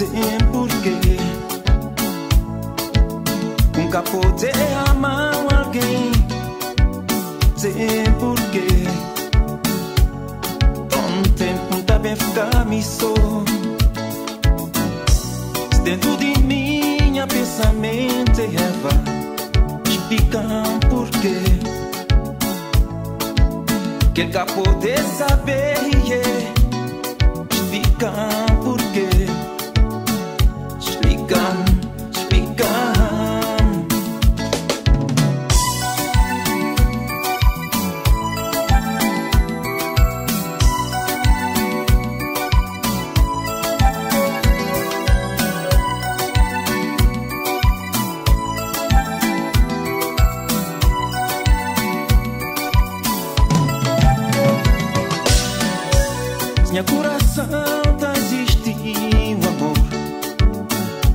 sem porquê. Nunca pude amar alguém sem porquê. Ontem não tá bem ficar me sou. Dentro de minha pensamento Eva explicar porquê. Que nunca pode saber yeah, explica.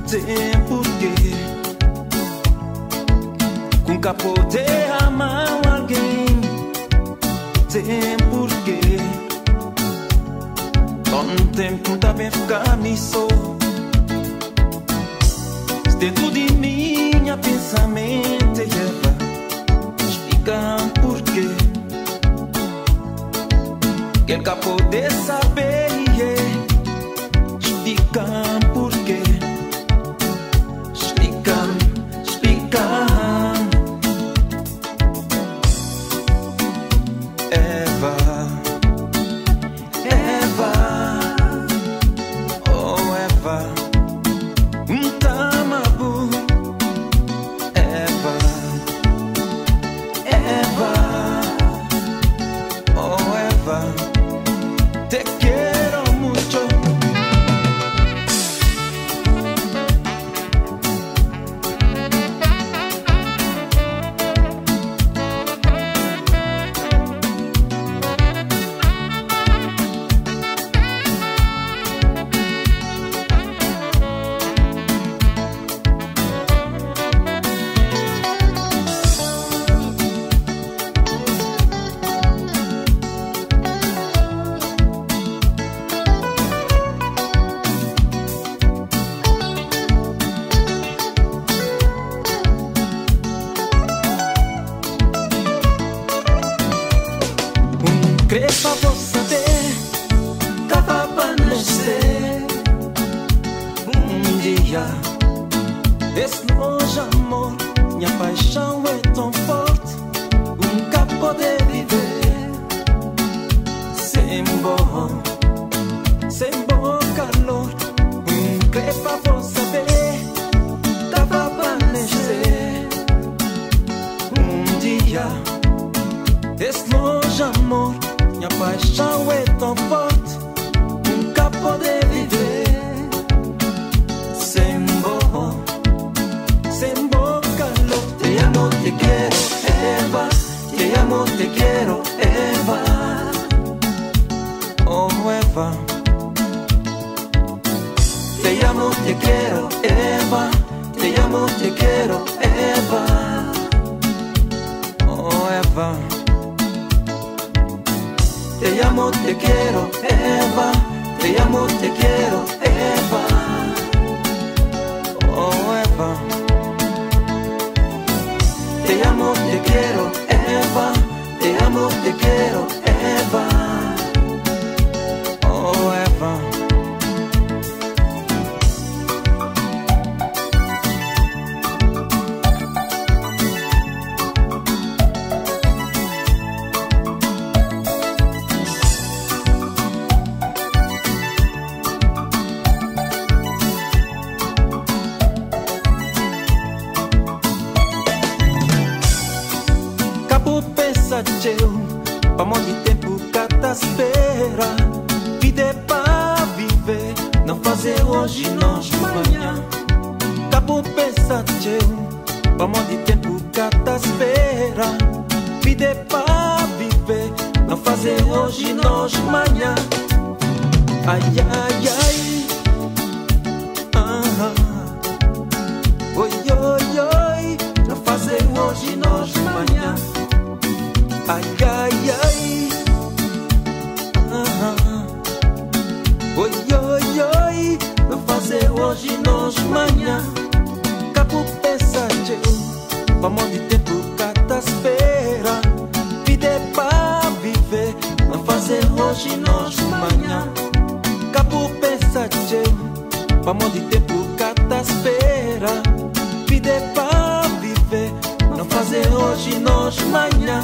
Tem porquê Com poder amar alguém. Tem porquê Todo tempo bem ficar me só Dentro de minha pensamento Eva Explica porquê Quer cá poder saber yeah. Explicam porquê Um crepa você ter, tava pra. Um dia, esse nojo amor, minha paixão é tão forte. Nunca poder Te quiero, Eva, te amo, te quiero, Eva, oh Eva. Te amo, te quiero, Eva. Te amo, te quiero, Eva. Oh, Eva. Te amo, te quiero, teu, pra de tempo cata espera. Vida é pra viver, não fazer hoje, nós manhã. Cabo pensa teu, pra de tempo cata espera. Vida é pra viver, não fazer hoje, nós manhã. Ai, ai. Ai, ai, ai. Ah, oi, oi, oi. Não fazer hoje, nós manhã. Capo pensa, Vamos de tempo, catasfeira. Vida é pra viver. Não fazer hoje, nós manhã. Capo pensa, Vamos de tempo, catasfeira. Vida é pra viver. Não fazer hoje, nós manhã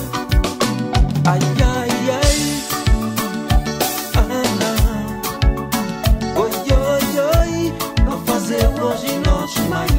hoje nós mais